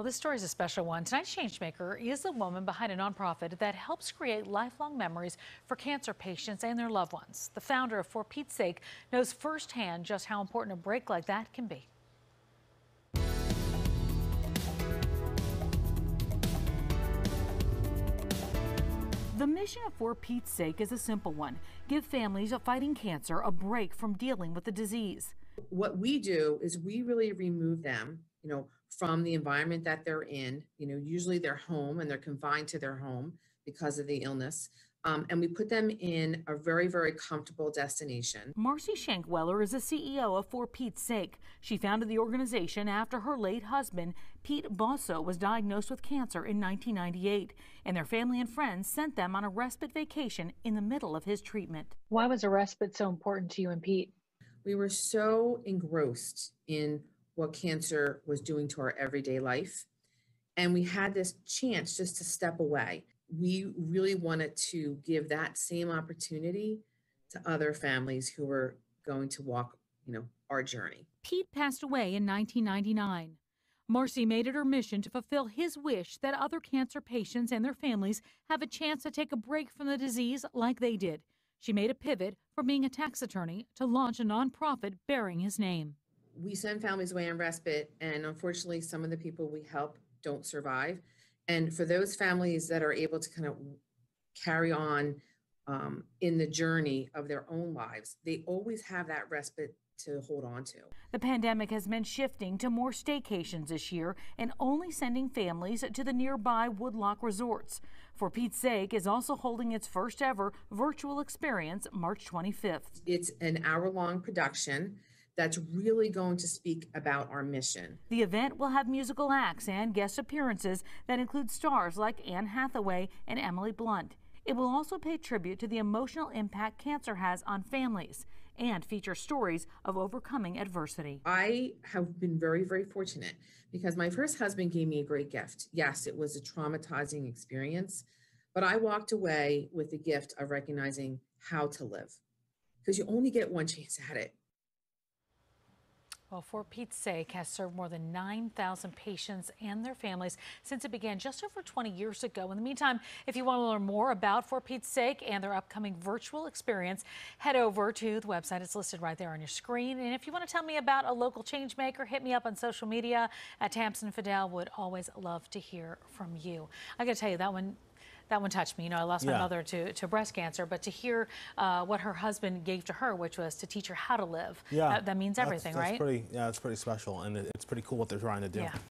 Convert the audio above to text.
Well, this story is a special one. Tonight's Changemaker is the woman behind a nonprofit that helps create lifelong memories for cancer patients and their loved ones. The founder of For Pete's Sake knows firsthand just how important a break like that can be. The mission of For Pete's Sake is a simple one give families fighting cancer a break from dealing with the disease. What we do is we really remove them, you know, from the environment that they're in. You know, usually they're home and they're confined to their home because of the illness. Um, and we put them in a very, very comfortable destination. Marci Schankweiler is the CEO of For Pete's Sake. She founded the organization after her late husband, Pete Bossow, was diagnosed with cancer in 1998, and their family and friends sent them on a respite vacation in the middle of his treatment. Why was a respite so important to you and Pete? We were so engrossed in what cancer was doing to our everyday life. And we had this chance just to step away. We really wanted to give that same opportunity to other families who were going to walk, you know, our journey. Pete passed away in 1999. Marci made it her mission to fulfill his wish that other cancer patients and their families have a chance to take a break from the disease like they did. She made a pivot from being a tax attorney to launch a nonprofit bearing his name we send families away on respite, and unfortunately, some of the people we help don't survive. And for those families that are able to kind of carry on um, in the journey of their own lives, they always have that respite to hold on to. The pandemic has been shifting to more staycations this year and only sending families to the nearby Woodloch resorts. For Pete's Sake is also holding its first ever virtual experience March 25th. It's an hour long production that's really going to speak about our mission. The event will have musical acts and guest appearances that include stars like Anne Hathaway and Emily Blunt. It will also pay tribute to the emotional impact cancer has on families and feature stories of overcoming adversity. I have been very, very fortunate because my first husband gave me a great gift. Yes, it was a traumatizing experience, but I walked away with the gift of recognizing how to live because you only get one chance at it. Well, For Pete's Sake has served more than 9,000 patients and their families since it began just over 20 years ago. In the meantime, if you want to learn more about For Pete's Sake and their upcoming virtual experience, head over to the website. It's listed right there on your screen. And if you want to tell me about a local change maker, hit me up on social media at Tamsen Fadal. Would always love to hear from you. I got to tell you, that one that one touched me. You know, I lost yeah. my mother to, to breast cancer, but to hear uh, what her husband gave to her, which was to teach her how to live, yeah. that, that means everything, that's, that's right? Pretty, yeah, it's pretty special, and it's pretty cool what they're trying to do. Yeah.